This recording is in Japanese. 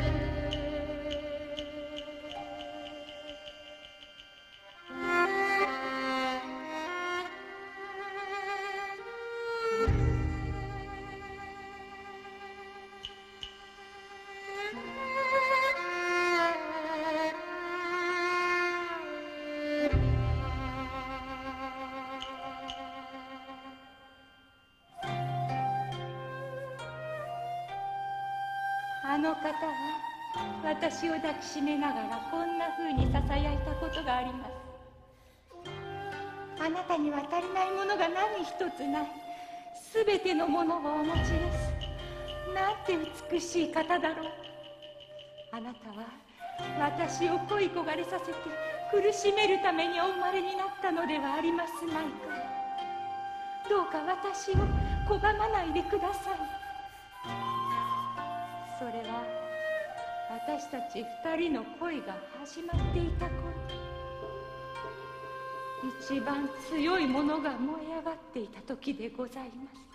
head. の方は私を抱きしめながらこんな風にささやいたことがあります。あなたには足りないものが何一つないすべてのものをお持ちです。なんて美しい方だろう。あなたは私を恋焦がれさせて苦しめるためにお生まれになったのではありますまいか。どうか私を拒まないでください。それは私たち二人の恋が始まっていた頃。一番強いものが燃え上がっていた時でございます。